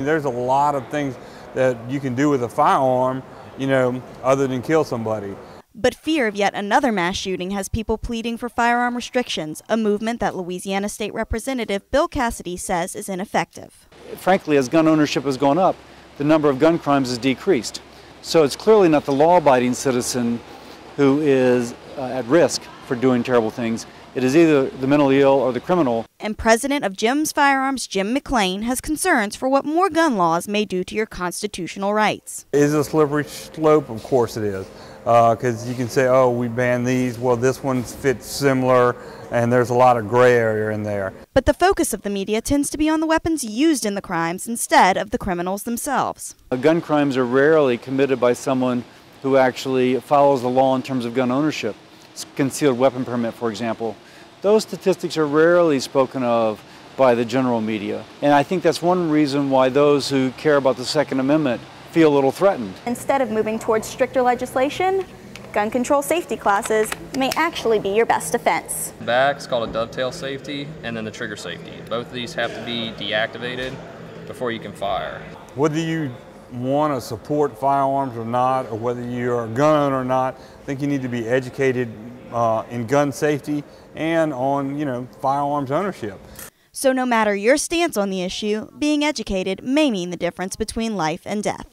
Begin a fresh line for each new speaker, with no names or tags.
There's a lot of things that you can do with a firearm, you know, other than kill somebody.
But fear of yet another mass shooting has people pleading for firearm restrictions, a movement that Louisiana State Representative Bill Cassidy says is ineffective.
Frankly, as gun ownership has gone up, the number of gun crimes has decreased. So it's clearly not the law abiding citizen who is uh, at risk for doing terrible things. It is either the mentally ill or the criminal.
And President of Jim's Firearms, Jim McLean, has concerns for what more gun laws may do to your constitutional rights.
Is it a slippery slope? Of course it is. Because uh, you can say, oh, we ban these, well, this one fits similar, and there's a lot of gray area in there.
But the focus of the media tends to be on the weapons used in the crimes instead of the criminals themselves.
Uh, gun crimes are rarely committed by someone who actually follows the law in terms of gun ownership concealed weapon permit, for example, those statistics are rarely spoken of by the general media. And I think that's one reason why those who care about the Second Amendment feel a little threatened.
Instead of moving towards stricter legislation, gun control safety classes may actually be your best defense.
Back is called a beavertail safety, and then the trigger safety. Both of these have to be deactivated before you can fire.
What do you want to support firearms or not, or whether you're a gun owner or not, I think you need to be educated uh, in gun safety and on, you know, firearms ownership.
So no matter your stance on the issue, being educated may mean the difference between life and death.